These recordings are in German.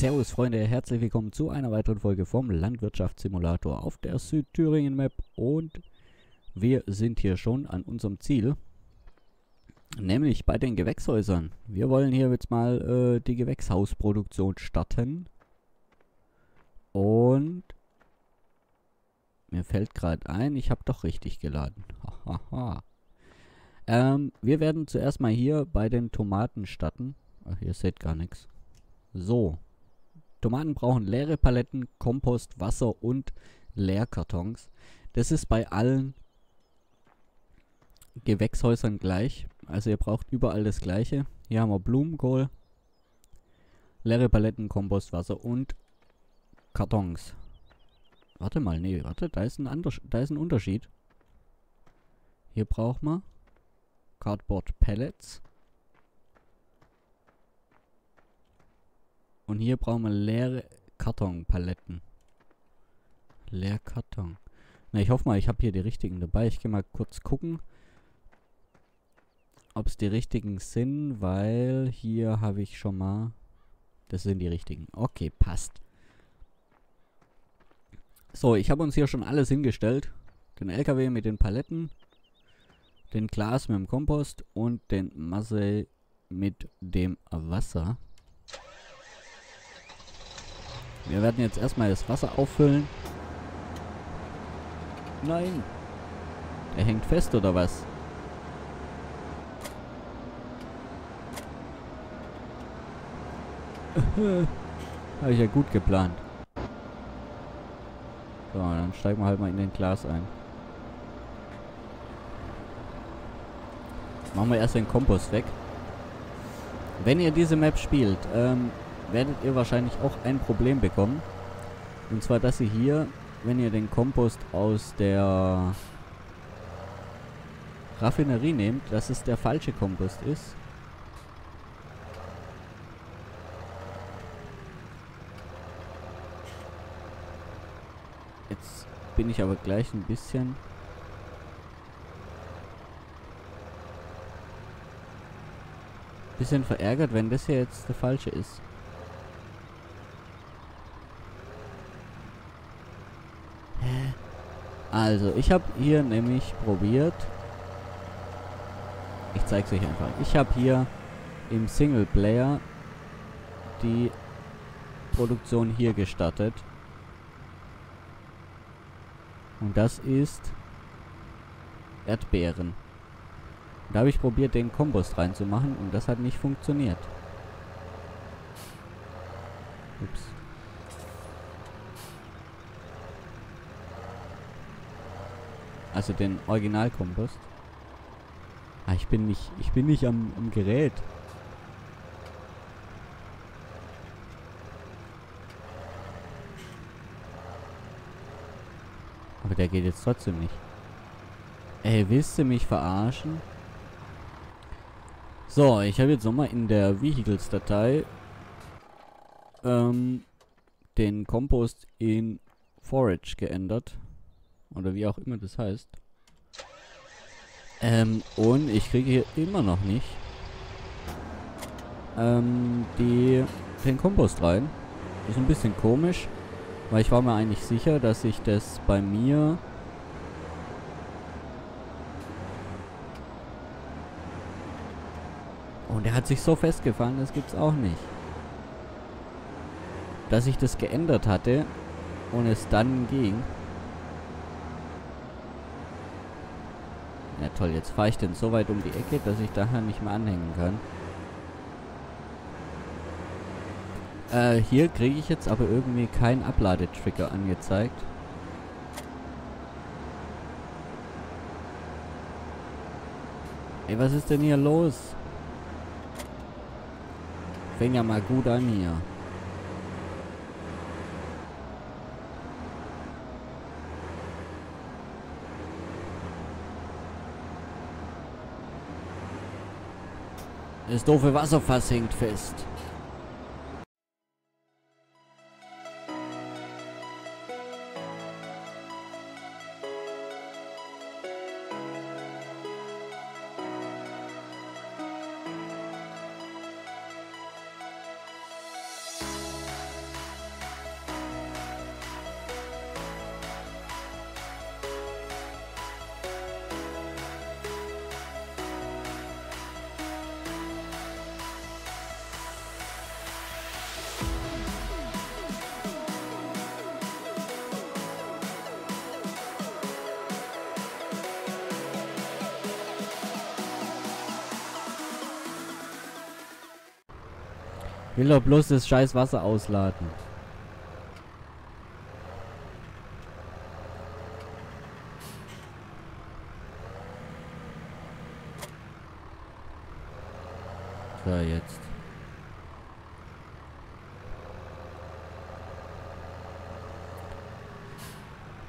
Servus Freunde, herzlich willkommen zu einer weiteren Folge vom Landwirtschaftssimulator auf der Südthüringen Map. Und wir sind hier schon an unserem Ziel, nämlich bei den Gewächshäusern. Wir wollen hier jetzt mal äh, die Gewächshausproduktion starten und mir fällt gerade ein, ich habe doch richtig geladen. ähm, wir werden zuerst mal hier bei den Tomaten starten. Ach, ihr seht gar nichts. So, Tomaten brauchen leere Paletten, Kompost, Wasser und Leerkartons. Das ist bei allen Gewächshäusern gleich. Also ihr braucht überall das gleiche. Hier haben wir Blumenkohl, leere Paletten, Kompost, Wasser und Kartons. Warte mal, nee, warte, da ist ein, da ist ein Unterschied. Hier braucht man Cardboard Pellets. Und hier brauchen wir leere Kartonpaletten. Leer Karton. Na, ich hoffe mal, ich habe hier die richtigen dabei. Ich gehe mal kurz gucken, ob es die richtigen sind, weil hier habe ich schon mal... Das sind die richtigen. Okay, passt. So, ich habe uns hier schon alles hingestellt. Den LKW mit den Paletten, den Glas mit dem Kompost und den Masse mit dem Wasser. Wir werden jetzt erstmal das Wasser auffüllen. Nein. Er hängt fest oder was? Habe ich ja gut geplant. So, dann steigen wir halt mal in den Glas ein. Machen wir erst den Kompost weg. Wenn ihr diese Map spielt, ähm, werdet ihr wahrscheinlich auch ein Problem bekommen. Und zwar, dass ihr hier, wenn ihr den Kompost aus der Raffinerie nehmt, dass es der falsche Kompost ist. Jetzt bin ich aber gleich ein bisschen bisschen verärgert, wenn das hier jetzt der falsche ist. Also, ich habe hier nämlich probiert. Ich zeige es euch einfach. Ich habe hier im Singleplayer die Produktion hier gestartet. Und das ist Erdbeeren. Da habe ich probiert, den Kompost reinzumachen und das hat nicht funktioniert. Ups. Also den Originalkompost. Ah, ich bin nicht, ich bin nicht am, am Gerät. Der geht jetzt trotzdem nicht. Ey, willst du mich verarschen? So, ich habe jetzt nochmal in der Vehicles-Datei ähm, den Kompost in Forage geändert. Oder wie auch immer das heißt. Ähm, und ich kriege hier immer noch nicht ähm, die, den Kompost rein. Ist ein bisschen komisch, weil ich war mir eigentlich sicher, dass ich das bei mir Und er hat sich so festgefahren, das gibt's auch nicht. Dass ich das geändert hatte und es dann ging. Ja toll, jetzt fahre ich denn so weit um die Ecke, dass ich daher nicht mehr anhängen kann. Äh, hier kriege ich jetzt aber irgendwie keinen Abladetrigger angezeigt. Ey, was ist denn hier los? Fängt ja mal gut an hier. Das doofe Wasserfass hängt fest. Will doch bloß das scheiß Wasser ausladen. So, jetzt.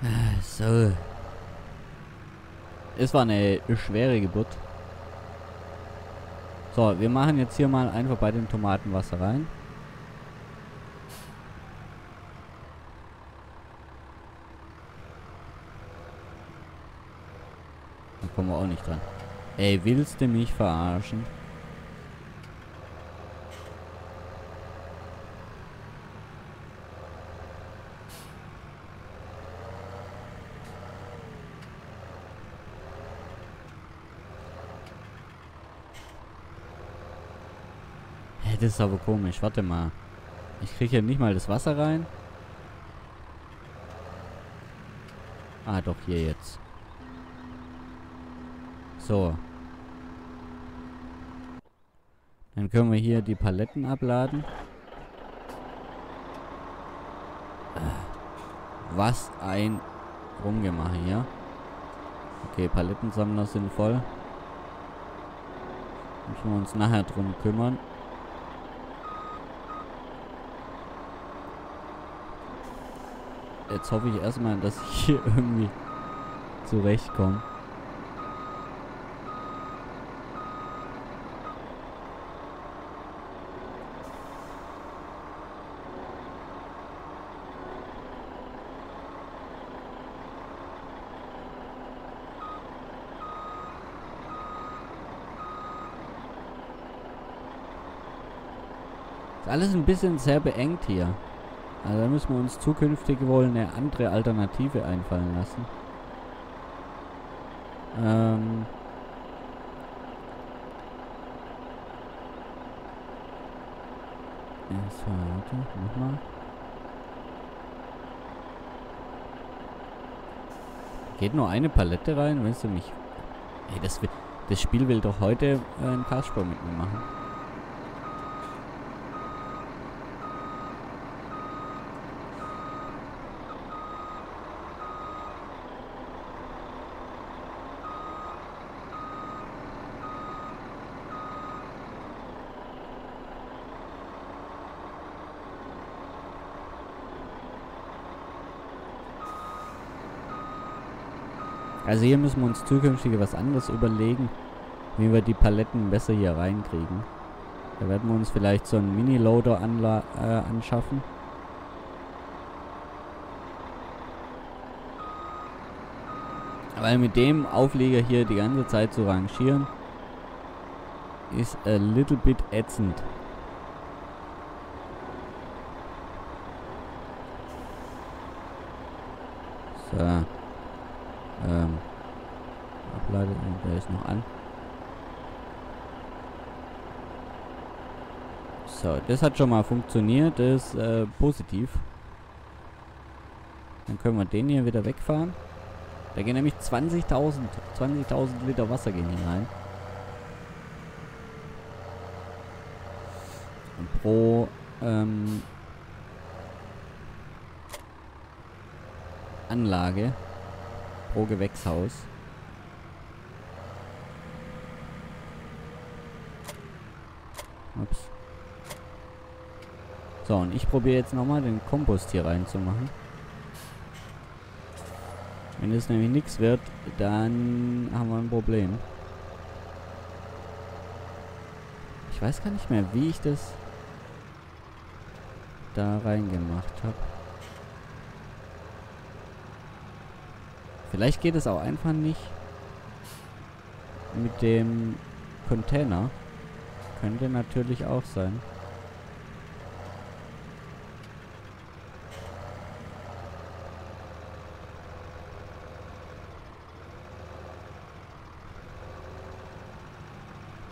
Ah, So. Es war eine schwere Geburt. So, wir machen jetzt hier mal einfach bei den Tomaten Wasser rein. Da kommen wir auch nicht dran. Ey, willst du mich verarschen? Das ist aber komisch. Warte mal. Ich kriege hier nicht mal das Wasser rein. Ah, doch, hier jetzt. So. Dann können wir hier die Paletten abladen. Was ein Rumgemache hier. Okay, Palettensammler sind voll. Müssen wir uns nachher drum kümmern. Jetzt hoffe ich erstmal, dass ich hier irgendwie zurechtkomme. Alles ein bisschen sehr beengt hier. Also da müssen wir uns zukünftig wohl eine andere Alternative einfallen lassen. Ähm so, warte, nochmal. Geht nur eine Palette rein, willst du mich... Ey, das, das Spiel will doch heute äh, einen Castspur mit mir machen. Also hier müssen wir uns zukünftig was anderes überlegen, wie wir die Paletten besser hier reinkriegen. Da werden wir uns vielleicht so einen Mini-Loader äh, anschaffen. Weil mit dem Aufleger hier die ganze Zeit zu rangieren, ist a little bit ätzend. So. Ähm. Ist noch an. So, das hat schon mal funktioniert. Das ist äh, positiv. Dann können wir den hier wieder wegfahren. Da gehen nämlich 20.000 20.000 Liter Wasser gehen hier. Und pro ähm, Anlage, pro Gewächshaus. Ups. So, und ich probiere jetzt nochmal den Kompost hier reinzumachen. Wenn es nämlich nichts wird, dann haben wir ein Problem. Ich weiß gar nicht mehr, wie ich das da reingemacht habe. Vielleicht geht es auch einfach nicht mit dem Container. Könnte natürlich auch sein.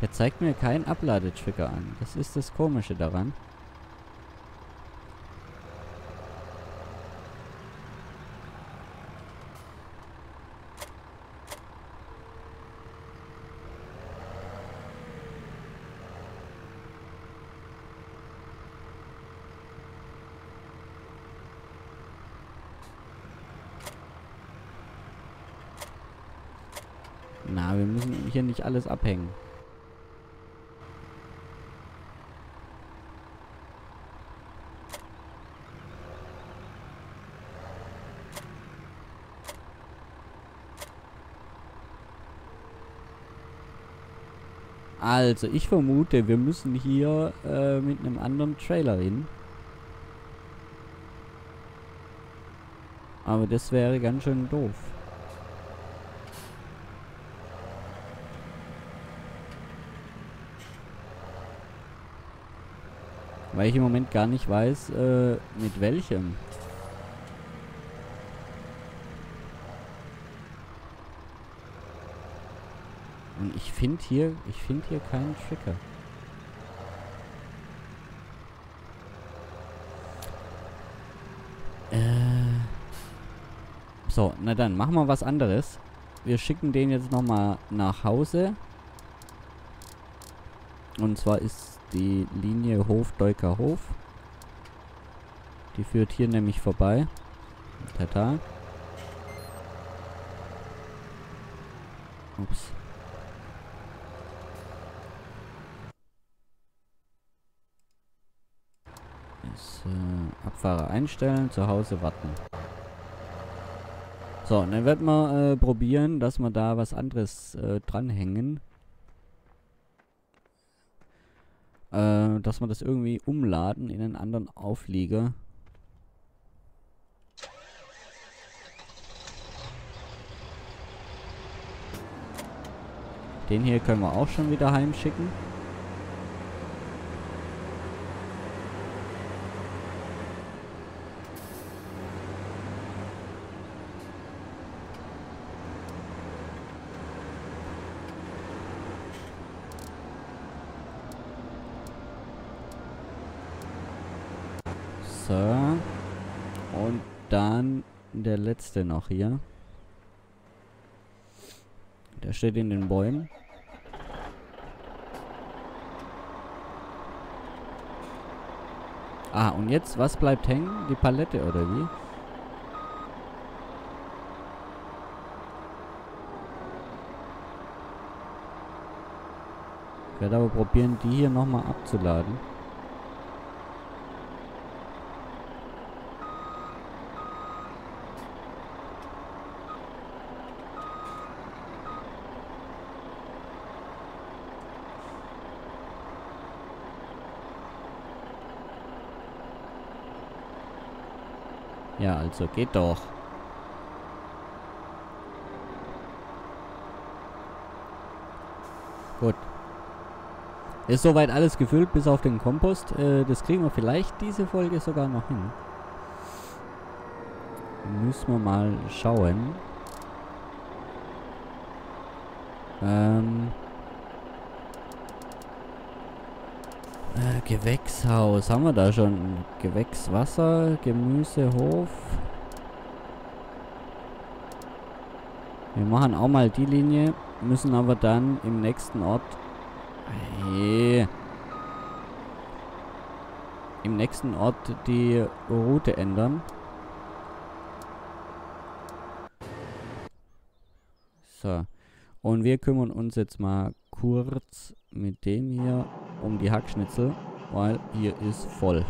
Der zeigt mir keinen Abladetrigger an. Das ist das Komische daran. Wir müssen hier nicht alles abhängen. Also, ich vermute, wir müssen hier äh, mit einem anderen Trailer hin. Aber das wäre ganz schön doof. Weil ich im Moment gar nicht weiß, äh, mit welchem. Und ich finde hier, ich finde hier keinen Trigger. Äh. So, na dann, machen wir was anderes. Wir schicken den jetzt nochmal nach Hause. Und zwar ist die Linie Hof-Deuker Hof. Die führt hier nämlich vorbei. Tata. Ups. Ist, äh, Abfahrer einstellen, zu Hause warten. So, dann werden wir äh, probieren, dass wir da was anderes äh, dranhängen. Dass wir das irgendwie umladen in einen anderen Auflieger. Den hier können wir auch schon wieder heimschicken. So. Und dann der letzte noch hier. Der steht in den Bäumen. Ah, und jetzt, was bleibt hängen? Die Palette oder wie? Ich werde aber probieren, die hier nochmal abzuladen. Ja, also geht doch. Gut. Ist soweit alles gefüllt, bis auf den Kompost. Äh, das kriegen wir vielleicht diese Folge sogar noch hin. Müssen wir mal schauen. Ähm... Äh, Gewächshaus. Haben wir da schon? Gewächswasser, Gemüsehof. Wir machen auch mal die Linie. Müssen aber dann im nächsten Ort... Hey. Im nächsten Ort die Route ändern. So. Und wir kümmern uns jetzt mal kurz mit dem hier um die Hackschnitzel, weil hier ist voll.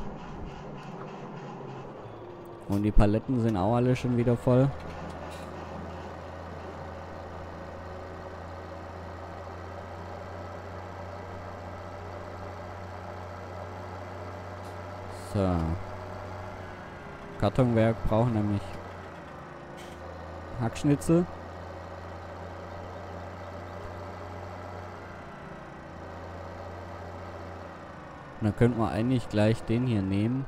Und die Paletten sind auch alle schon wieder voll. So. Kartonwerk braucht nämlich Hackschnitzel. Und dann könnten wir eigentlich gleich den hier nehmen.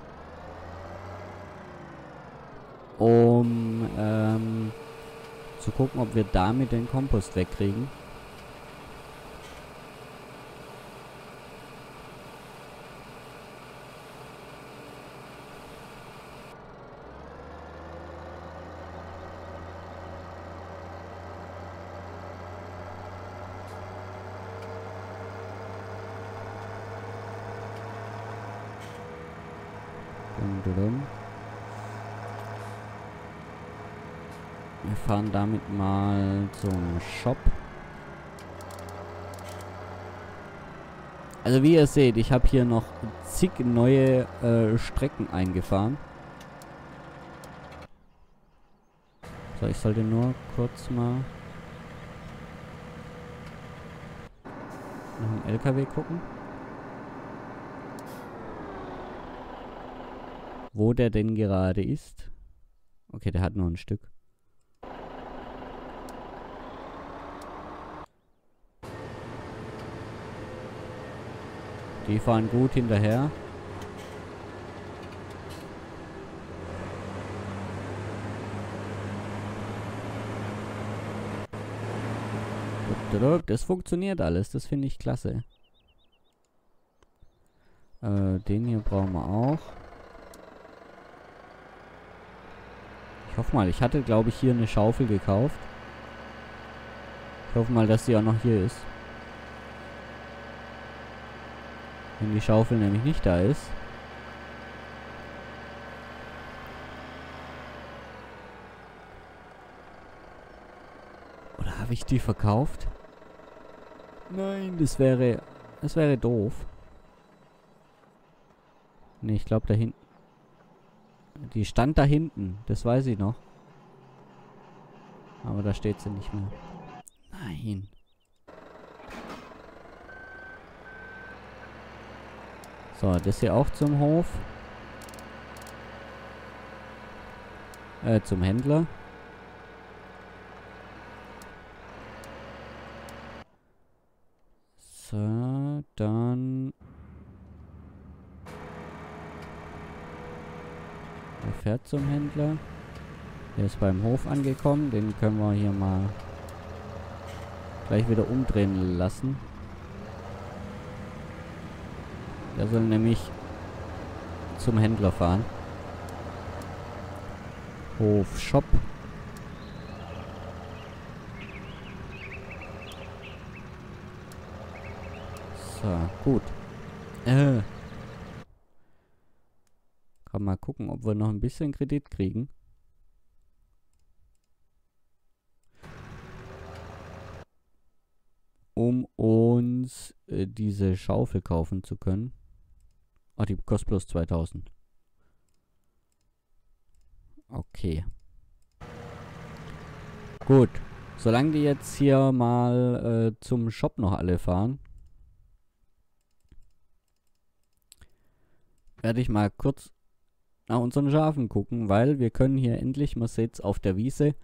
Um ähm, zu gucken, ob wir damit den Kompost wegkriegen. fahren damit mal zum Shop. Also wie ihr seht, ich habe hier noch zig neue äh, Strecken eingefahren. So, ich sollte nur kurz mal nach dem LKW gucken. Wo der denn gerade ist. Okay, der hat nur ein Stück. Die fahren gut hinterher. Das funktioniert alles. Das finde ich klasse. Äh, den hier brauchen wir auch. Ich hoffe mal, ich hatte, glaube ich, hier eine Schaufel gekauft. Ich hoffe mal, dass sie auch noch hier ist. Wenn die Schaufel nämlich nicht da ist. Oder habe ich die verkauft? Nein, das wäre... Das wäre doof. Ne, ich glaube da hinten... Die stand da hinten. Das weiß ich noch. Aber da steht sie nicht mehr. Nein. So, das hier auch zum Hof. Äh, zum Händler. So, dann... Er fährt zum Händler. Der ist beim Hof angekommen. Den können wir hier mal gleich wieder umdrehen lassen. Der soll nämlich zum Händler fahren. Hof Shop. So, gut. Äh. Kann mal gucken, ob wir noch ein bisschen Kredit kriegen. Um uns äh, diese Schaufel kaufen zu können. Ah, die kostet bloß 2000. Okay. Gut. Solange die jetzt hier mal äh, zum Shop noch alle fahren, werde ich mal kurz nach unseren Schafen gucken, weil wir können hier endlich, man sieht es auf der Wiese,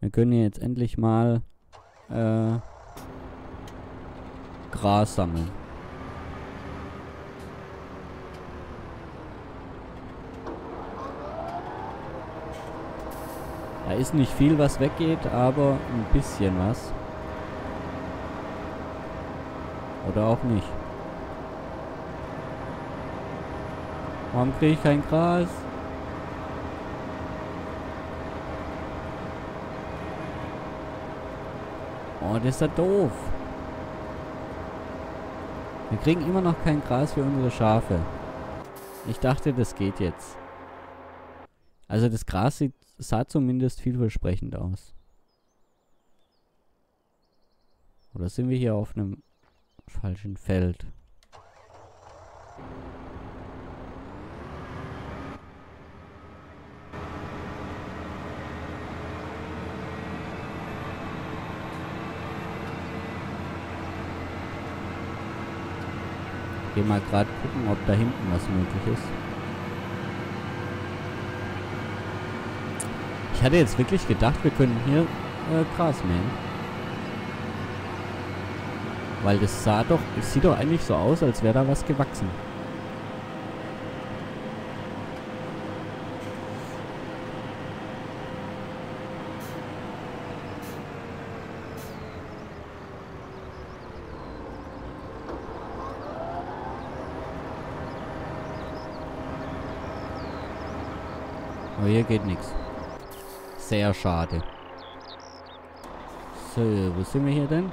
wir können hier jetzt endlich mal äh, Gras sammeln. Da ist nicht viel, was weggeht, aber ein bisschen was. Oder auch nicht. Warum kriege ich kein Gras? Oh, das ist ja doof. Wir kriegen immer noch kein Gras für unsere Schafe. Ich dachte, das geht jetzt. Also das Gras sieht sah zumindest vielversprechend aus. Oder sind wir hier auf einem falschen Feld? Geh mal gerade gucken, ob da hinten was möglich ist. Ich hatte jetzt wirklich gedacht, wir können hier äh, Gras mähen. Weil das sah doch, es sieht doch eigentlich so aus, als wäre da was gewachsen. Aber hier geht nichts. Sehr schade. So, wo sind wir hier denn?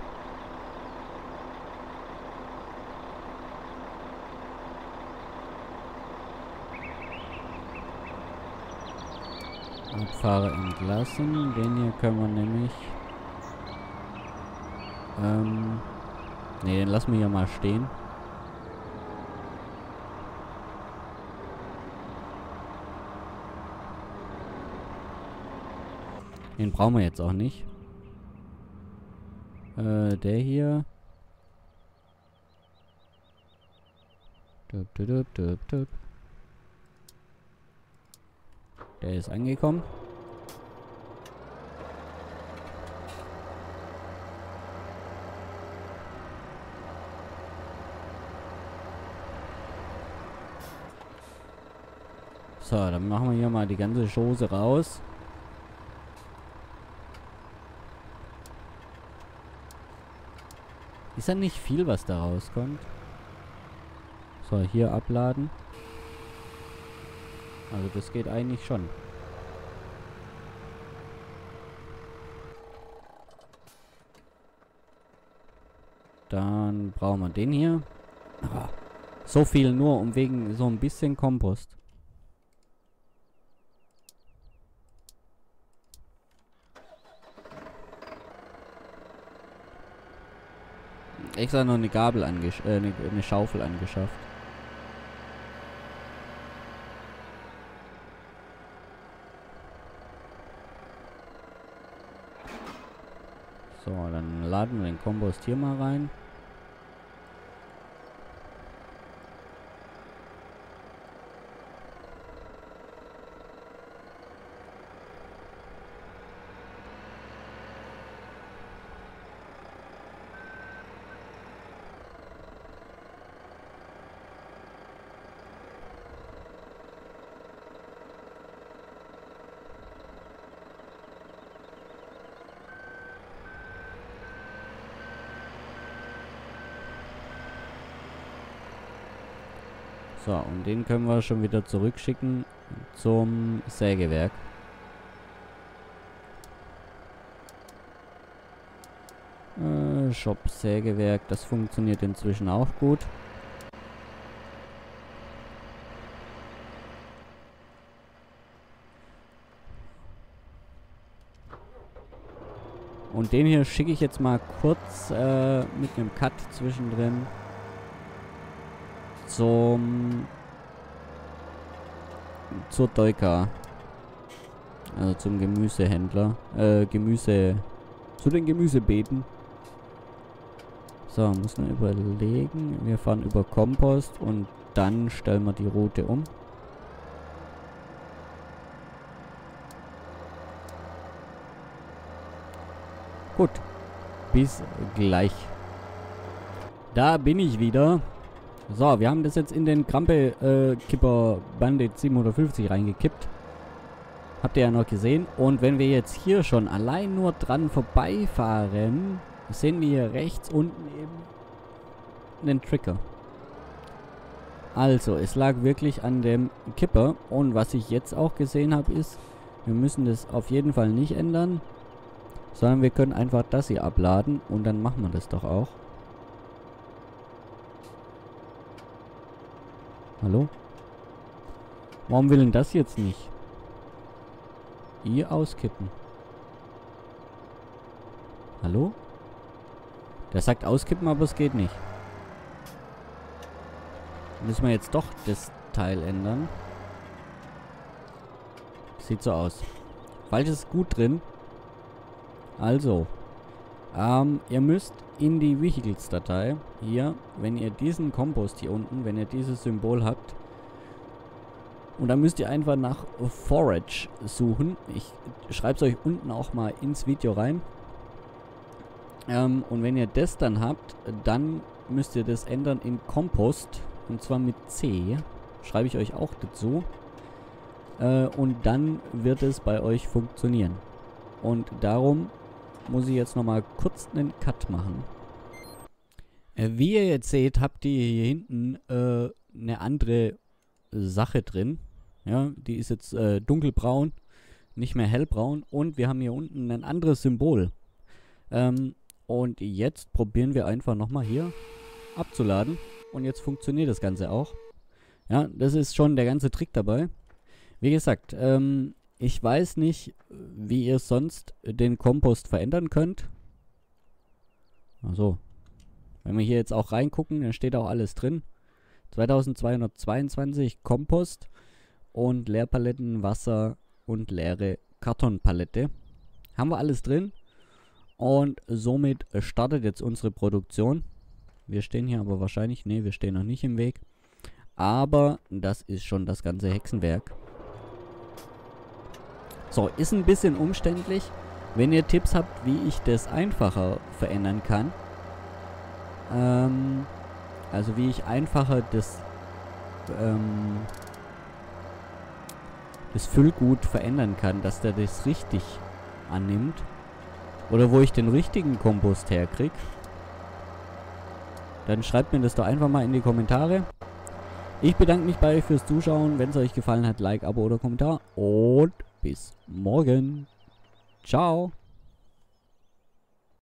Abfahrer entlassen. Den hier können wir nämlich... Ähm... Ne, den lassen wir hier mal stehen. Den brauchen wir jetzt auch nicht. Äh, der hier. Dup, dup, dup, dup. Der ist angekommen. So, dann machen wir hier mal die ganze Chose raus. Ist ja nicht viel, was da rauskommt. So, hier abladen. Also das geht eigentlich schon. Dann brauchen wir den hier. Ah, so viel nur um wegen so ein bisschen Kompost. Extra noch eine Gabel angesch äh, eine, eine Schaufel angeschafft. So, dann laden wir den Kompost hier mal rein. So, und den können wir schon wieder zurückschicken zum Sägewerk. Äh, Shop Sägewerk, das funktioniert inzwischen auch gut. Und den hier schicke ich jetzt mal kurz äh, mit einem Cut zwischendrin zum zur Deuka. Also zum Gemüsehändler. Äh, Gemüse. Zu den Gemüsebeeten. So, muss man überlegen. Wir fahren über Kompost und dann stellen wir die Route um. Gut. Bis gleich. Da bin ich wieder. So, wir haben das jetzt in den Krampe-Kipper äh, Bandit 750 reingekippt. Habt ihr ja noch gesehen. Und wenn wir jetzt hier schon allein nur dran vorbeifahren, sehen wir hier rechts unten eben einen Trigger. Also, es lag wirklich an dem Kipper. Und was ich jetzt auch gesehen habe, ist, wir müssen das auf jeden Fall nicht ändern. Sondern wir können einfach das hier abladen und dann machen wir das doch auch. Hallo? Warum will denn das jetzt nicht? Ihr auskippen. Hallo? Der sagt auskippen, aber es geht nicht. Müssen wir jetzt doch das Teil ändern. Sieht so aus. Falsch ist gut drin. Also. Ähm, ihr müsst in die Vehicles-Datei hier, wenn ihr diesen Kompost hier unten, wenn ihr dieses Symbol habt, und dann müsst ihr einfach nach Forage suchen. Ich schreibe es euch unten auch mal ins Video rein. Ähm, und wenn ihr das dann habt, dann müsst ihr das ändern in Kompost. Und zwar mit C. Schreibe ich euch auch dazu. Äh, und dann wird es bei euch funktionieren. Und darum muss ich jetzt nochmal kurz einen Cut machen. Äh, wie ihr jetzt seht, habt ihr hier hinten äh, eine andere Sache drin. Ja, die ist jetzt äh, dunkelbraun, nicht mehr hellbraun. Und wir haben hier unten ein anderes Symbol. Ähm, und jetzt probieren wir einfach nochmal hier abzuladen. Und jetzt funktioniert das Ganze auch. Ja, das ist schon der ganze Trick dabei. Wie gesagt, ähm, ich weiß nicht, wie ihr sonst den Kompost verändern könnt. Also, wenn wir hier jetzt auch reingucken, dann steht auch alles drin. 2222 Kompost und Leerpaletten, Wasser und leere Kartonpalette. Haben wir alles drin. Und somit startet jetzt unsere Produktion. Wir stehen hier aber wahrscheinlich, ne, wir stehen noch nicht im Weg. Aber das ist schon das ganze Hexenwerk. So, ist ein bisschen umständlich. Wenn ihr Tipps habt, wie ich das einfacher verändern kann, ähm, also wie ich einfacher das, ähm, das Füllgut verändern kann, dass der das richtig annimmt, oder wo ich den richtigen Kompost herkriege, dann schreibt mir das doch einfach mal in die Kommentare. Ich bedanke mich bei euch fürs Zuschauen. Wenn es euch gefallen hat, Like, Abo oder Kommentar. Und bis morgen. Ciao.